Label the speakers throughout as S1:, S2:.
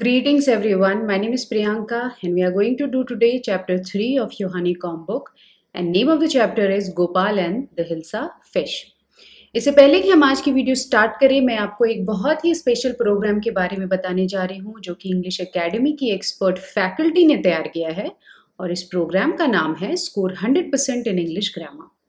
S1: Greetings everyone, my name is Priyanka and we are going to do today chapter 3 of your honeycomb book and name of the chapter is Gopal and the Hilsa Fish. इससे पहले कि हम आज की video start करें मैं आपको एक बहुत ही स्पेशल प्रोग्राम के बारे में बताने जा रही हूँ जो कि इंग्लिश एकेडमी की एक्सपर्ट फैकल्टी ने तैयार किया है और इस प्रोग्राम का नाम है स्कोर 100% इन इंग्लिश ग्रामर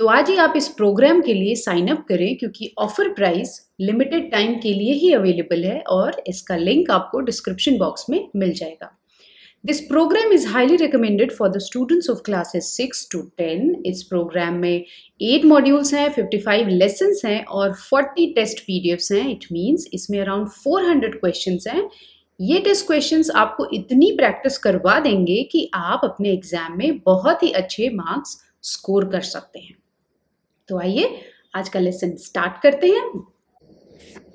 S1: तो आज ही आप इस प्रोग्राम के लिए साइन अप करें क्योंकि ऑफ़र प्राइस लिमिटेड टाइम के लिए ही अवेलेबल है और इसका लिंक आपको डिस्क्रिप्शन बॉक्स में मिल जाएगा। This program is highly recommended for the students of classes six to ten इस प्रोग्राम में एट मॉड्यूल्स हैं फिफ्टी फाइव लेसन हैं और फोर्टी टेस्ट पीडीएफ्स हैं। इट मीन्स इसमें अराउंड फोर हंड्रेड क्वेश्चन हैं। ये टेस्ट क्वेश्चंस आपको इतनी प्रैक्टिस करवा देंगे कि आप अपने एग्ज़ाम में बहुत ही अच्छे मार्क्स स्कोर कर सकते हैं। तो आइए, आज का लेसन स्टार्ट करते हैं।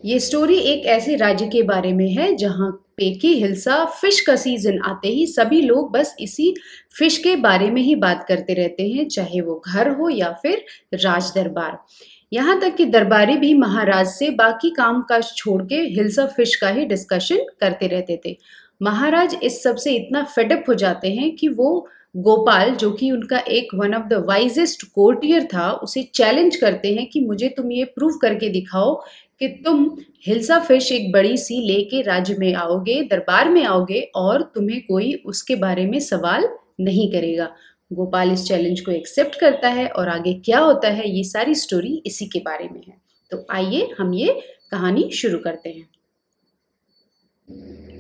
S1: ये स्टोरी एक ऐसे राज्य के बारे में है, जहाँ पेकी हिल्सा फ़िश का सीज़न आते ही सभी लोग बस इसी फ़िश के बारे में ही बात करते रहते हैं, चाहे वो घर हो या फिर राज दरबार यहाँ तक कि दरबारी भी महाराज से बाकी काम काज छोड़ के हिल्सा फ़िश का ही डिस्कशन करते रहते थे। महाराज इस सबसे इतना फेडअप हो जाते हैं कि वो गोपाल, जो कि उनका एक one of the wisest courtier था, उसे चैलेंज करते हैं कि मुझे तुम ये प्रूव करके दिखाओ कि तुम हिल्सा फ़िश एक बड़ी सी लेके राज्य में आओगे, दरबार में आओगे और तुम्हें कोई उसके बारे में सवाल नहीं करेगा। गोपाल इस चैलेंज को एक्सेप्ट करता है और आगे क्या होता है, ये सारी स्टोरी इसी के बारे में है। तो आइए हम ये कहानी शुरू करते हैं।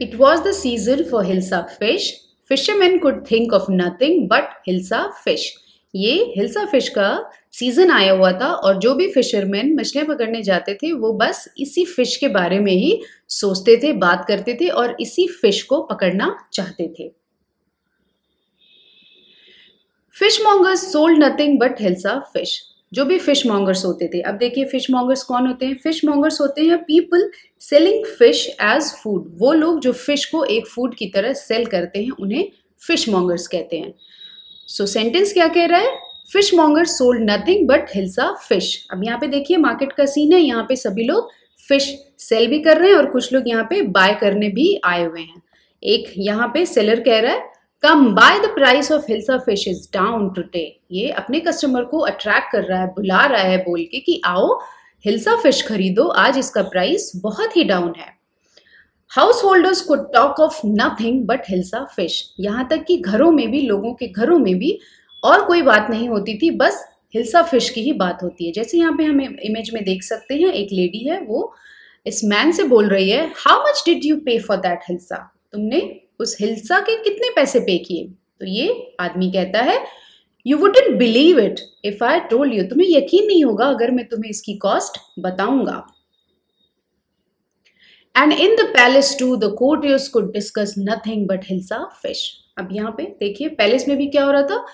S1: It was the season for hilsa fish fisherman could think of nothing but hilsa fish ये हिल्सा फ़िश का सीज़न आया हुआ था और जो भी फिशरमैन मछलियाँ पकड़ने जाते थे, वो बस इसी फ़िश के बारे में ही सोचते थे, बात करते थे और इसी फ़िश को पकड़ना चाहते थे। Fish mongers sold nothing but hilsa fish जो भी फ़िश मॉन्गर्स होते थे। अब देखिए फ़िश मॉन्गर्स कौन होते हैं? फ़िश मॉन्गर्स होते हैं people selling fish as food वो लोग जो फ़िश को एक फ़ूड की तरह सेल करते हैं उन्हें फ़िश मॉन्गर्स कहते हैं। सो so, सेंटेंस क्या कह रहा है? Fish mongers sold nothing but hilsa fish अब यहाँ पे देखिए मार्केट का सीन है यहाँ पे सभी लोग फ़िश सेल भी कर रहे हैं और कुछ लोग यहाँ पे बाय करने भी आए हुए हैं। एक यहाँ पे सेलर कह रहा है come buy the price of hilsa fish is down today ये अपने कस्टमर को अट्रैक्ट कर रहा है, बुला रहा है बोल के कि आओ हिल्सा फ़िश खरीदो। आज इसका प्राइस बहुत ही डाउन है। हाउस होल्डर्स को talk of nothing but hilsa fish यहाँ तक कि घरों में भी, लोगों के घरों में भी और कोई बात नहीं होती थी, बस हिल्सा फ़िश की ही बात होती है। जैसे यहाँ पे हम इमेज में देख सकते हैं, एक लेडी है, वो इस मैन से बोल रही है how much did you pay for that hilsa तुमने उस हिल्सा के कितने पैसे पे किए? तो ये आदमी कहता है you wouldn't believe it if I told you तुम्हें यकीन नहीं होगा अगर मैं तुम्हें इसकी कॉस्ट बताऊँगा। And in the palace to the courtiers could discuss nothing but hilsa fish अब यहाँ पे देखिए पैलेस में भी क्या हो रहा था?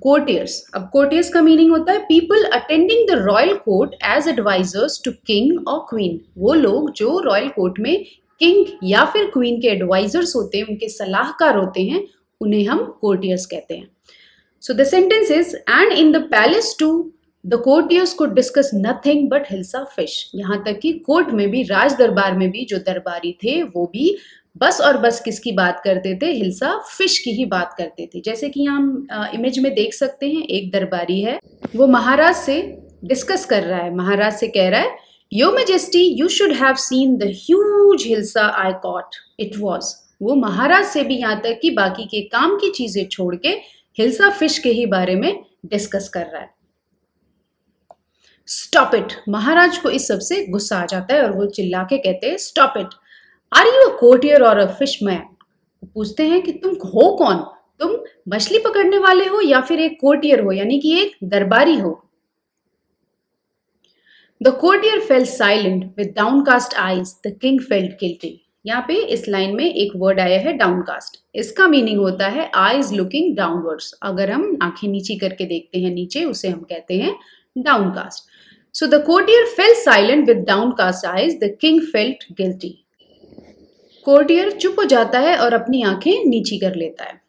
S1: कोर्टियर्स अब कोर्टियर्स का मीनिंग होता है people attending the royal court as advisers to king और क्वीन वो लोग जो रॉयल कोर्ट में किंग या फिर क्वीन के एडवाइजर्स होते हैं, उनके सलाहकार होते हैं, उन्हें हम कोर्टियर्स कहते हैं। So the sentence is and in the palace to the courtiers could discuss nothing but hilsa fish यहाँ तक कि कोर्ट में भी, राज दरबार में भी जो दरबारी थे, वो भी बस और बस किसकी बात करते थे? हिल्सा फ़िश की ही बात करते थे। जैसे कि हम इमेज में देख सकते हैं, एक दरबारी है, वो महाराज से डिस्कस कर रहा है। महाराज से कह रहा है Your Majesty, you should have seen the huge hilsa I caught. It was. वो महाराज से भी यहाँ तक कि बाकी के काम की चीज़ें छोड़ के हिल्सा फ़िश के ही बारे में डिस्कस कर रहा है। स्टॉप इट महाराज को इस सबसे गुस्सा आ जाता है और वो चिल्ला के कहते हैं stop it are you a courtier or a fish man पूछते हैं कि तुम हो कौन? तुम मछली पकड़ने वाले हो या फिर एक कोटियर हो? यानी कि एक दरबारी हो? The courtier fell silent with downcast eyes the king felt guilty यहाँ पे इस लाइन में एक वर्ड आया है डाउनकास्ट इसका मीनिंग होता है आईज लुकिंग डाउनवर्ड्स अगर हम आँखें नीचे करके देखते हैं, नीचे, उसे हम कहते हैं downcast so the courtier fell silent with downcast eyes the king felt guilty courtier चुप हो जाता है और अपनी आँखें नीची कर लेता है।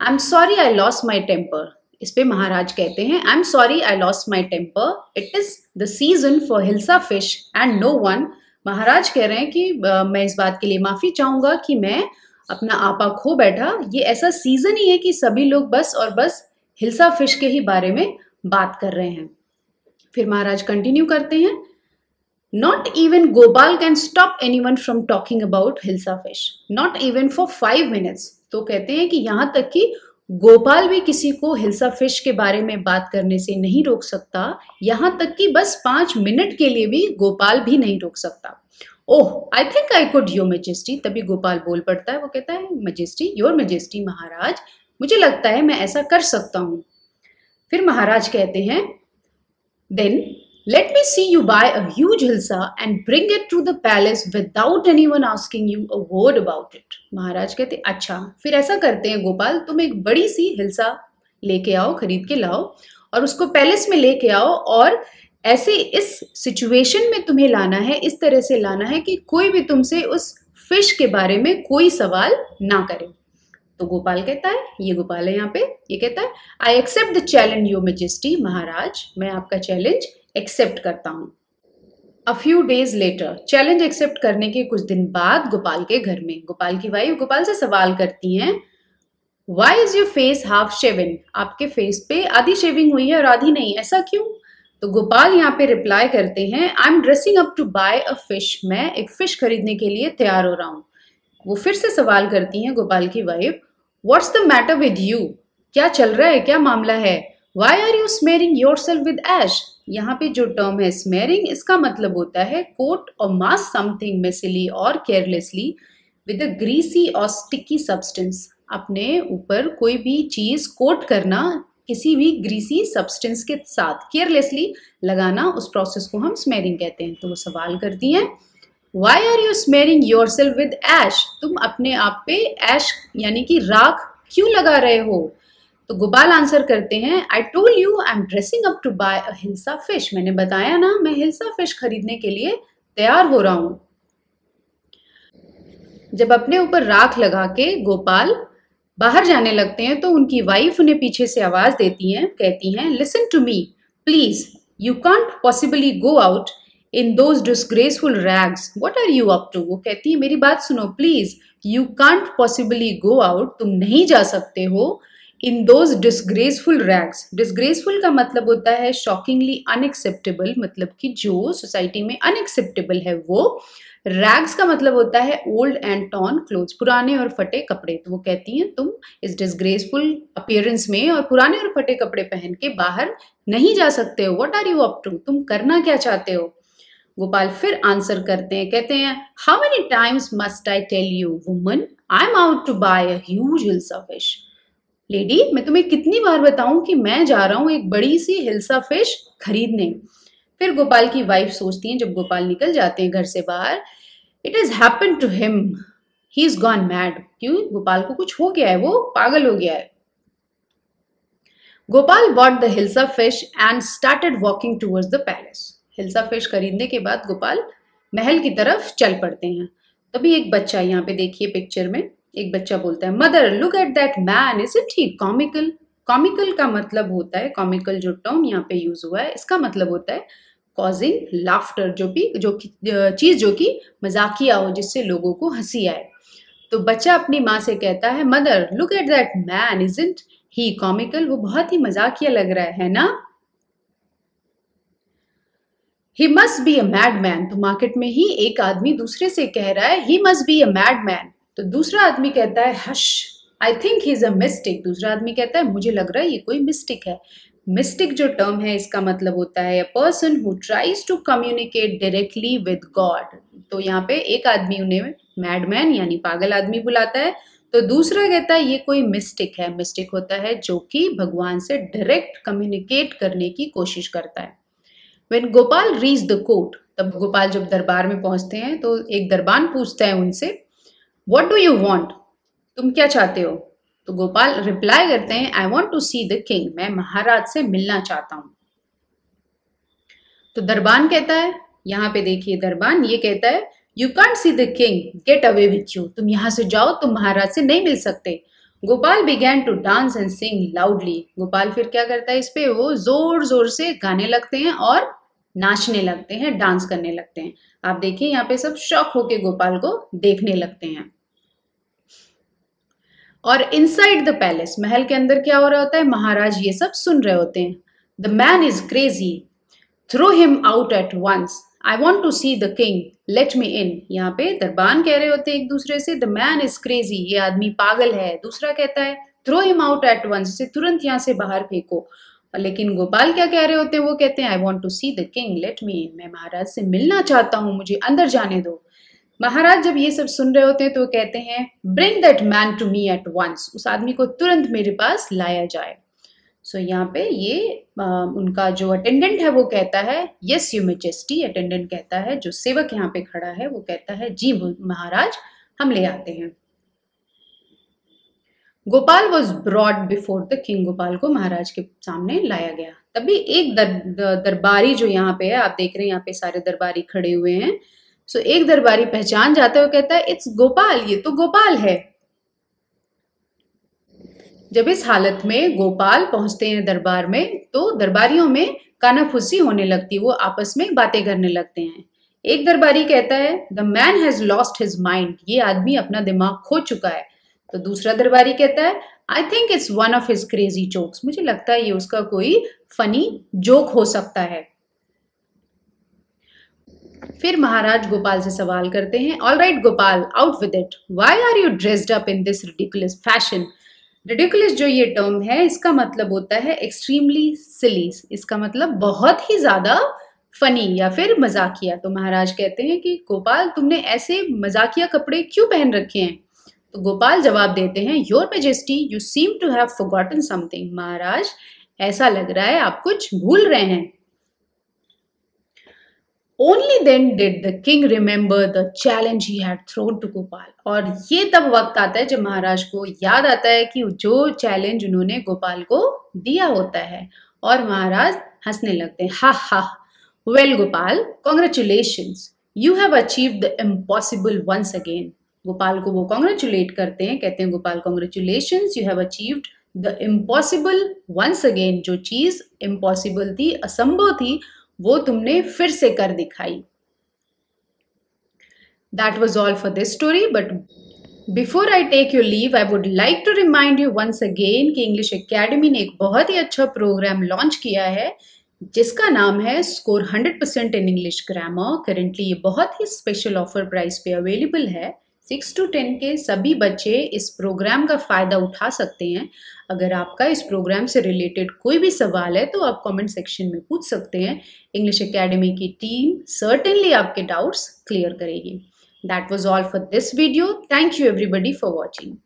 S1: I am sorry I lost my temper इस पे महाराज कहते हैं I am sorry I lost my temper it is the season for hilsa fish and no one महाराज कह रहे हैं कि मैं इस बात के लिए माफ़ी चाहूँगा कि मैं अपना आपा खो बैठा। ये ऐसा सीज़न ही है कि सभी लोग बस और बस हिल्सा फ़िश के ही बारे में बात कर रहे हैं. फिर महाराज कंटिन्यू करते हैं not even Gopal can stop anyone from talking about hilsa fish not even for five minutes तो कहते हैं कि यहाँ तक कि गोपाल भी किसी को हिल्सा फ़िश के बारे में बात करने से नहीं रोक सकता। यहाँ तक कि बस पाँच मिनट के लिए भी गोपाल भी नहीं रोक सकता। ओह I think I could your majesty तभी गोपाल बोल पड़ता है। वो कहता है मजेस्टी योर मेजेस्टी महाराज, मुझे लगता है मैं ऐसा कर सकता हूँ। फिर महाराज कहते हैं then let me see you buy a huge hilsa and bring it to the palace without anyone asking you a word about it महाराज कहते अच्छा फिर ऐसा करते हैं गोपाल, तुम एक बड़ी सी हिल्सा लेके आओ, खरीद के लाओ, और उसको पैलेस में लेके आओ, और ऐसे इस सिचुएशन में तुम्हें लाना है, इस तरह से लाना है कि कोई भी तुमसे उस फ़िश के बारे में कोई सवाल ना करे। तो गोपाल कहता है, ये गोपाल है यहाँ पे। ये कहता है I accept the challenge your majesty महाराज, मैं आपका चैलेंज एक्सेप्ट करता हूँ। A few days later challenge accept करने के कुछ दिन बाद गोपाल के घर में, गोपाल की वाइफ गोपाल से सवाल करती हैं why is your face half shaven आपके फेस पे आधी शेविंग हुई है और आधी नहीं, ऐसा क्यों? तो गोपाल यहाँ पे रिप्लाई करते हैं I am dressing up to buy a fish मैं एक फ़िश खरीदने के लिए तैयार हो रहा हूँ. वो फिर से सवाल करती हैं गोपाल की wife what's the matter with you क्या चल रहा है? क्या मामला है? Why are you smearing yourself with ash यहाँ पे जो टर्म है स्मेरिंग इसका मतलब होता है कोट और मास something messily or carelessly with a greasy or sticky substance अपने ऊपर कोई भी चीज़ कोट करना, किसी भी ग्रीसी सब्सटेंस के साथ केयरलेसली लगाना, उस प्रोसेस को हम स्मेरिंग कहते हैं। तो वो सवाल करती हैं why are you smearing yourself with ash तुम अपने आप पे एश यानी कि राख क्यों लगा रहे हो? तो गोपाल आंसर करते हैं I told you I am dressing up to buy a hilsa fish मैंने बताया ना, मैं हिल्सा फ़िश खरीदने के लिए तैयार हो रहा हूँ। जब अपने ऊपर राख लगा के गोपाल बाहर जाने लगते हैं तो उनकी वाइफ उन्हें पीछे से आवाज़ देती हैं, कहती हैं listen to me please you can't possibly go out in those disgraceful rags what are you up to वो कहती है, मेरी बात सुनो please you can't possibly go out तुम नहीं जा सकते हो in those disgraceful rags disgraceful का मतलब होता है शॉकिंगली अनएक्सेप्टेबल मतलब कि जो सोसाइटी में अनएक्सेप्टेबल है वो रैग्स का मतलब होता है ओल्ड एंड टॉन क्लोथ्स पुराने और फटे कपड़े। तो वो कहती हैं, तुम इस डिसग्रेसफुल अपियरेंस में और पुराने और फटे कपड़े पहन के बाहर नहीं जा सकते हो। What are you up to तुम करना क्या चाहते हो? गोपाल फिर आंसर करते हैं, कहते हैं how many times must I tell you woman I am out to buy a huge hilsa of lady मैं तुम्हें कितनी बार बताऊँ कि मैं जा रहा हूँ एक बड़ी सी हिल्सा फ़िश खरीदने। फिर गोपाल की वाइफ सोचती है जब गोपाल निकल जाते हैं घर से बाहर। It is happen to him he is gone mad क्यों? गोपाल को कुछ हो गया है, वो पागल हो गया है। Gopal bought the hilsa fish and started walking towards the palace hilsa fish खरीदने के बाद गोपाल महल की तरफ़ चल पड़ते हैं। तभी एक बच्चा यहाँ पे देखिए पिक्चर में। एक बच्चा बोलता है, mother look at that man is it he comical comical का मतलब होता है कॉमिकल जो टर्म यहाँ पे यूज़ हुआ है, इसका मतलब होता है कॉजिंग लाफ्टर जो भी, जो चीज़ जो कि मजाकिया हो, जिससे लोगों को हँसी आए। तो बच्चा अपनी माँ से कहता है, mother look at that man is it he comical वो बहुत ही मजाकिया लग रहा है है ना? He must be a mad man तो मार्केट में ही एक आदमी दूसरे से कह रहा है he must be a mad man तो दूसरा आदमी कहता है, hush I think he is a mystic दूसरा आदमी कहता है, मुझे लग रहा है ये कोई मिस्टेक है. मिस्टिक जो टर्म है, इसका मतलब होता है a person who tries to communicate directly with God तो यहाँ पे एक आदमी उन्हें मैडमैन यानी पागल आदमी बुलाता है तो दूसरा कहता है, ये कोई मिस्टिक है. मिस्टिक होता है जो कि भगवान से डायरेक्ट कम्युनिकेट करने की कोशिश करता है। When Gopal reach the court तब गोपाल जब दरबार में पहुँचते हैं तो एक दरबान पूछता है उनसे वॉट डू यू वॉन्ट तुम क्या चाहते हो? तो गोपाल रिप्लाई करते हैं I want to see the king मैं महाराज से मिलना चाहता हूँ। तो दरबान कहता है, यहाँ पे देखिए दरबान, ये कहता है you can't see the king get away with you तुम यहाँ से जाओ, तुम महाराज से नहीं मिल सकते. Gopal began to dance and sing loudly Gopal फिर क्या करता है इस पे? वो ज़ोर ज़ोर से गाने लगते हैं और नाचने लगते हैं, डांस करने लगते हैं। आप देखिए, यहाँ पे सब शौक होके गोपाल को देखने लगते हैं। और इनसाइड द पैलेस महल के अंदर क्या हो रहा होता है? महाराज ये सब सुन रहे होते हैं। The man is crazy throw him out at once I want to see the king let me in यहाँ पे दरबान कह रहे होते हैं एक दूसरे से द मैन इज़ क्रेजी ये आदमी पागल है। दूसरा कहता है throw him out at once इसे तुरंत यहाँ से बाहर फेंको। लेकिन गोपाल क्या कह रहे होते हैं वो कहते हैं I want to see the king let me in मैं महाराज से मिलना चाहता हूँ मुझे अंदर जाने दो। महाराज जब ये सब सुन रहे होते हैं तो कहते हैं bring that man to me at once उस आदमी को तुरंत मेरे पास लाया जाए। सो so, यहाँ पे ये आ, उनका जो अटेंडेंट है वो कहता है यस यू मेजेस्टी अटेंडेंट कहता है जो सेवक यहाँ पे खड़ा है वो कहता है जी महाराज हम ले आते हैं। Gopal was brought before the king Gopal को महाराज के सामने लाया गया। तभी एक दर, दरबारी जो यहाँ पे है आप देख रहे हैं यहाँ पे सारे दरबारी खड़े हुए हैं। सो so, एक दरबारी पहचान जाता है कहता है इट्स गोपाल ये तो गोपाल है। जब इस हालत में गोपाल पहुँचते हैं दरबार में तो दरबारियों में कानाफुसी होने लगती है वो आपस में बातें करने लगते हैं। एक दरबारी कहता है the man has lost his mind ये आदमी अपना दिमाग खो चुका है। तो दूसरा दरबारी कहता है I think it's one of his crazy jokes मुझे लगता है ये उसका कोई फनी जोक हो सकता है। फिर महाराज गोपाल से सवाल करते हैं all right Gopal out with it why are you dressed up in this ridiculous fashion ridiculous जो ये टर्म है, इसका मतलब होता है एक्सट्रीमली सिली इसका मतलब बहुत ही ज़्यादा फनी या फिर मजाकिया। तो महाराज कहते हैं कि, गोपाल, तुमने ऐसे मजाकिया कपड़े क्यों पहन रखे हैं? तो गोपाल जवाब देते हैं your majesty you seem to have forgotten something महाराज, ऐसा लग रहा है आप कुछ भूल रहे हैं. Only then did the king remember the challenge he had thrown to Gopal और ये तब वक्त आता है जब महाराज को याद आता है कि जो चैलेंज उन्होंने गोपाल को दिया होता है और महाराज हंसने लगते हैं। हा हा well Gopal congratulation you have achieve the impossible once again Gopal को वो कॉन्ग्रेचुलेट करते हैं, कहते हैं, Gopal congratulation you have achieved the impossible once again जो चीज़ इम्पॉसिबल थी, असंभव थी, वो तुमने फिर से कर दिखाई। That was all for this story but before I take your leave I would like to remind you once again कि इंग्लिश अकेडमी ने एक बहुत ही अच्छा प्रोग्राम लॉन्च किया है, जिसका नाम है score 100 percent in English grammar currently ये बहुत ही स्पेशल ऑफ़र प्राइस पे अवेलेबल है। सिक्स टू टेन के सभी बच्चे इस प्रोग्राम का फ़ायदा उठा सकते हैं। अगर आपका इस प्रोग्राम से रिलेटेड कोई भी सवाल है तो आप कमेंट सेक्शन में पूछ सकते हैं। इंग्लिश एकेडमी की टीम सर्टेनली आपके डाउट्स क्लियर करेगी। That was all for this video thank you everybody for watching